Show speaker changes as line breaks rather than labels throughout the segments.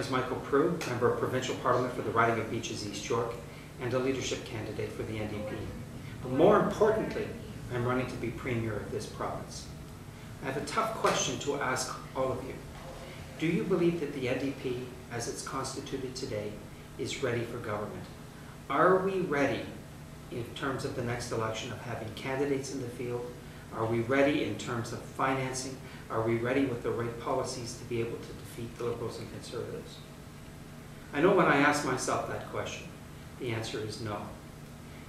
is Michael Prue, member of Provincial Parliament for the riding of Beaches East York, and a leadership candidate for the NDP. But more importantly, I'm running to be Premier of this province. I have a tough question to ask all of you. Do you believe that the NDP, as it's constituted today, is ready for government? Are we ready in terms of the next election of having candidates in the field? Are we ready in terms of financing? Are we ready with the right policies to be able to defeat the Liberals and Conservatives? I know when I ask myself that question, the answer is no.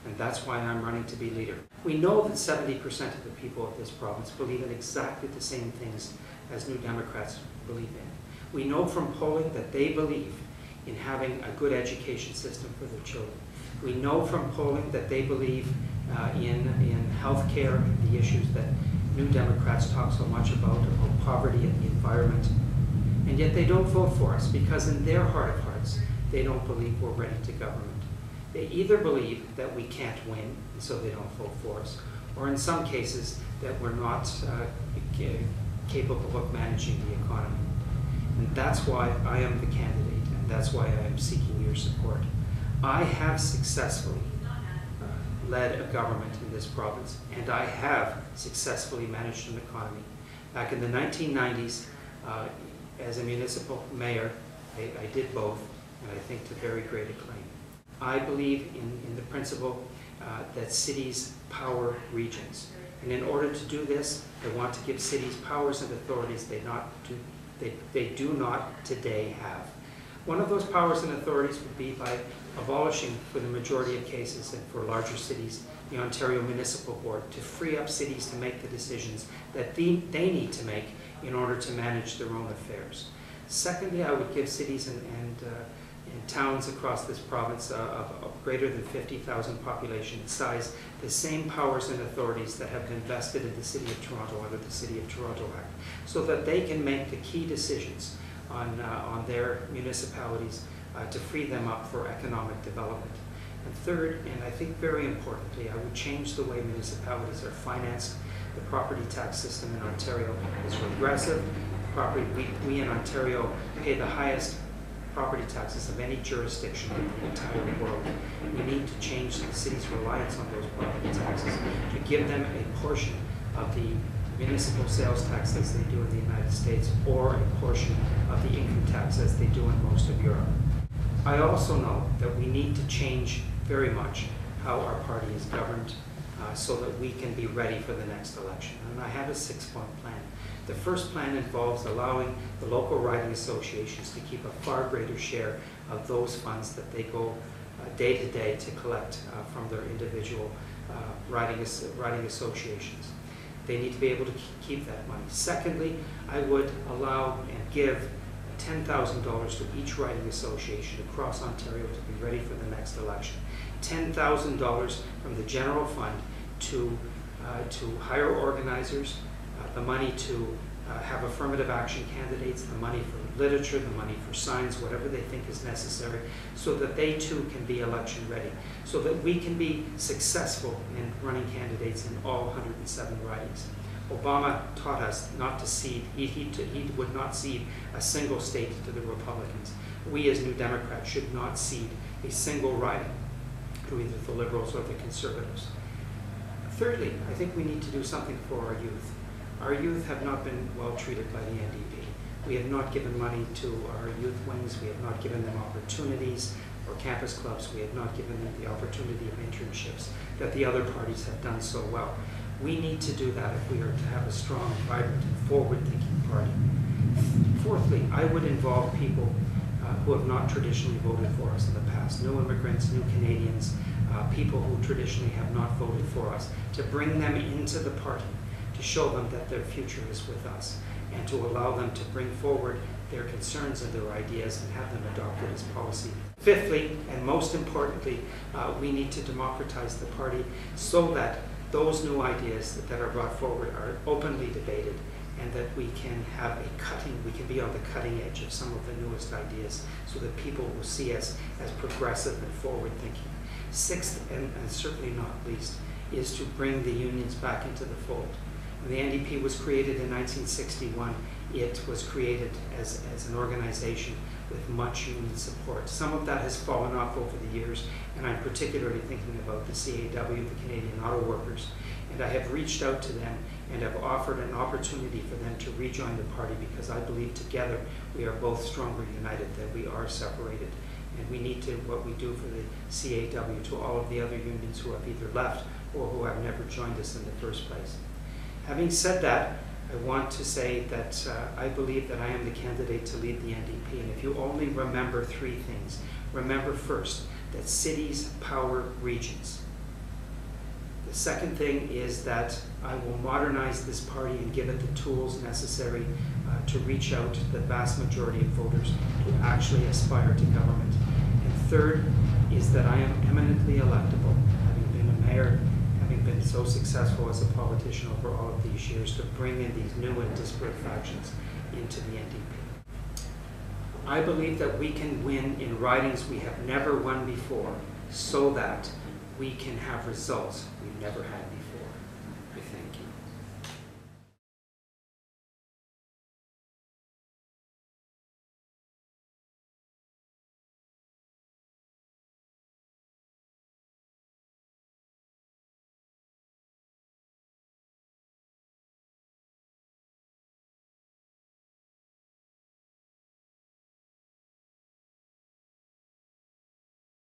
And that's why I'm running to be leader. We know that 70% of the people of this province believe in exactly the same things as New Democrats believe in. We know from polling that they believe in having a good education system for their children. We know from polling that they believe uh, in, in health care, the issues that New Democrats talk so much about, about poverty and the environment. And yet they don't vote for us because in their heart of hearts, they don't believe we're ready to government. They either believe that we can't win, so they don't vote for us, or in some cases, that we're not uh, capable of managing the economy. And that's why I am the candidate, and that's why I am seeking your support. I have successfully led a government in this province, and I have successfully managed an economy. Back in the 1990s, uh, as a municipal mayor, I, I, did both, and I think to very great acclaim. I believe in, in the principle uh, that cities power regions. And in order to do this, I want to give cities powers and authorities they, not do, they, they do not today have. One of those powers and authorities would be by abolishing, for the majority of cases and for larger cities, the Ontario Municipal Board to free up cities to make the decisions that they, they need to make in order to manage their own affairs. Secondly, I would give cities and, and, uh, and towns across this province uh, of, of, greater than 50,000 population size the same powers and authorities that have been vested in the City of Toronto under the City of Toronto Act, so that they can make the key decisions on, uh, on their municipalities uh, to free them up for economic development. And third, and I think very importantly, I would change the way municipalities are financed. The property tax system in Ontario is regressive. Property, we, we in Ontario pay the highest property taxes of any jurisdiction in the entire world. We need to change the city's reliance on those property taxes to give them a portion of the municipal sales tax as they do in the United States or a portion of the income tax as they do in most of Europe. I also know that we need to change very much how our party is governed uh, so that we can be ready for the next election. And I have a six-point plan. The first plan involves allowing the local riding associations to keep a far greater share of those funds that they go day to day to collect uh, from their individual uh, riding, riding associations. They need to be able to keep that money. Secondly, I would allow and give $10,000 to each riding association across Ontario to be ready for the next election. $10,000 from the general fund to, uh, to hire organizers, uh, the money to uh, have affirmative action candidates, the money for literature, the money for signs, whatever they think is necessary, so that they too can be election ready, so that we can be successful in running candidates in all 107 ridings. Obama taught us not to cede, he, he, he would not cede a single state to the Republicans. We as New Democrats should not cede a single riding to either the Liberals or the Conservatives. Thirdly, I think we need to do something for our youth. Our youth have not been well treated by the NDP. We have not given money to our youth wings. We have not given them opportunities or campus clubs. We have not given them the opportunity of internships that the other parties have done so well. We need to do that if we are to have a strong, vibrant, and forward-thinking party. Fourthly, I would involve people uh, who have not traditionally voted for us in the past, new immigrants, new Canadians, uh, people who traditionally have not voted for us, to bring them into the party, to show them that their future is with us, and to allow them to bring forward their concerns and their ideas and have them adopted as policy. Fifthly, and most importantly, uh, we need to democratize the party so that those new ideas that, that are brought forward are openly debated and that we can have a cutting, we can be on the cutting edge of some of the newest ideas so that people will see us as progressive and forward thinking. Sixth, and, and certainly not least, is to bring the unions back into the fold. The NDP was created in 1961, it was created as, as an organization with much union support. Some of that has fallen off over the years, and I'm particularly thinking about the CAW, the Canadian Auto Workers. And I have reached out to them and have offered an opportunity for them to rejoin the party because I believe together we are both stronger united than we are separated. And we need to, what we do for the CAW to all of the other unions who have either left or who have never joined us in the first place. Having said that, I want to say that uh, I believe that I am the candidate to lead the NDP. And if you only remember three things, remember first that cities power regions. The second thing is that I will modernize this party and give it the tools necessary uh, to reach out to the vast majority of voters who actually aspire to government. And third is that I am eminently electable, having been a mayor, having been so successful as a politician over all of these years to bring in these new and disparate factions into the NDP. I believe that we can win in ridings we have never won before so that we can have results we've never had before.